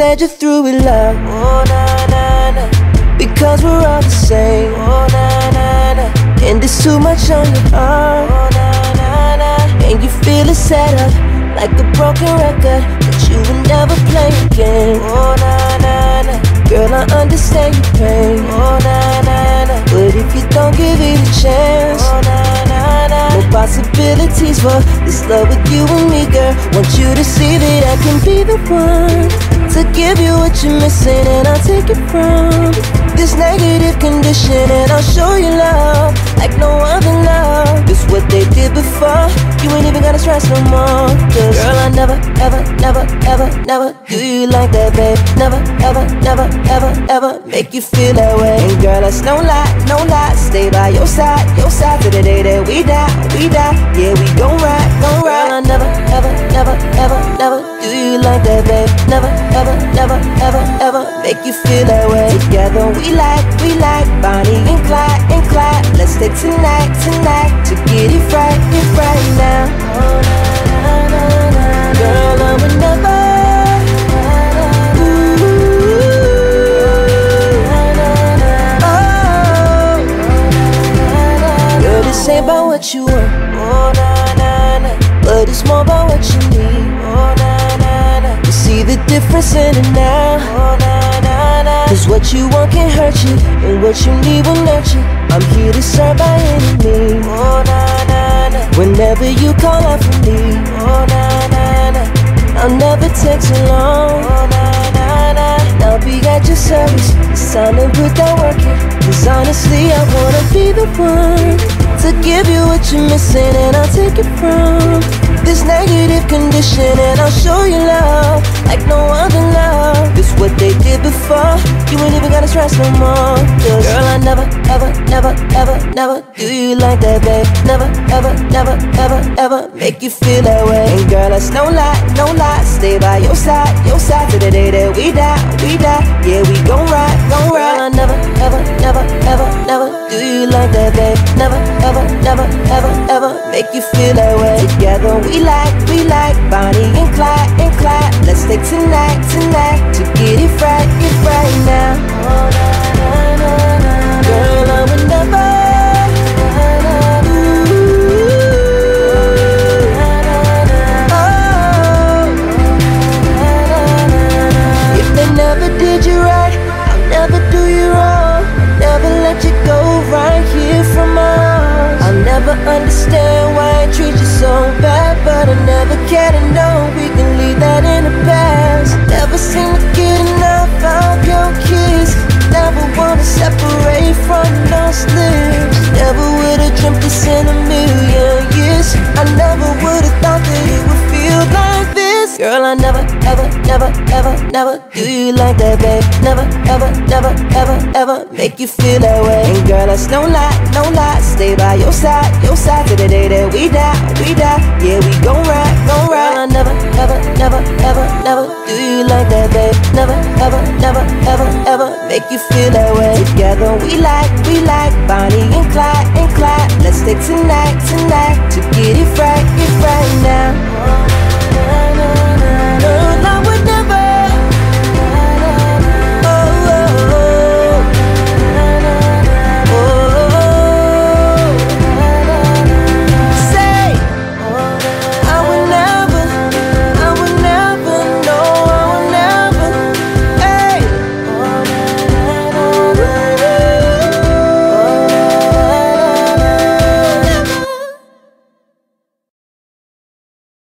said you're through with love. Oh, na, na, na. Because we're all the same. Oh, na, na, na. And there's too much on your heart. Oh, na, na, na. And you feel it set up like a broken record that you will never play again. Oh, na, na, na. Girl, I understand your pain. Oh, na, na, na. For this love with you and me, girl. Want you to see that I can be the one to give you what you're missing and I'll take it from this negative condition and I'll show you love like no other love. This what they did before. You ain't even gotta stress no more. Cause girl, I never, ever, never, ever, never do you like that, babe. Never, ever, never, ever, ever make you feel that way. And girl, that's no lie, no lie. Stay by your side, your side to the day that we die, we die. Yeah, we gon' ride, gon' ride. Girl, I never, ever, never, ever, never do you like that, babe. Never, ever ever, never, ever, ever make you feel that way. Together we like, we like Bonnie and Clyde and Clyde. Let's stay tonight, tonight to get it right, it right now. What you want, oh na na na, but it's more about what you need, oh na see the difference in it now. Oh, nah, nah, nah. Cause what you want can hurt you, and what you need will nurture. I'm here to serve by any means. Oh, nah, nah, nah. Whenever you call out for me, oh, nah, nah, nah. I'll never take too long. Oh, nah, nah, nah. I'll be at your service. It's time to put that work in. Cause honestly, I wanna be the one to give you what you're missing, and I'll take it from this negative condition and I'll show you love like no other love. This what they did before. You ain't even gotta stress no more. Cause girl, I never, ever, never, ever, never do you like that, babe. Never, ever, never, ever, ever make you feel that way. And girl, that's no lie, no lie. Stay by your side, your side to the day that we die. Never, ever, ever make you feel that way. Together we like, we like Bonnie and Clyde and Clyde. Let's stay tonight, tonight to get it right, get right now. Cared to know we can leave that in the past. Never seem to get enough of your kiss. Never wanna separate from those ever, never, ever, never do you like that, babe. Never, ever, never, ever, ever make you feel that way. And girl, that's no lie, no lie. Stay by your side, your side to the day that we die, we die. Yeah, we gon' ride, gon' ride. Girl, I never, ever, never, ever, never do you like that, babe. Never, ever, never, ever, ever make you feel that way. Together we like, we like Bonnie and Clyde and Clyde. Let's stay tonight, tonight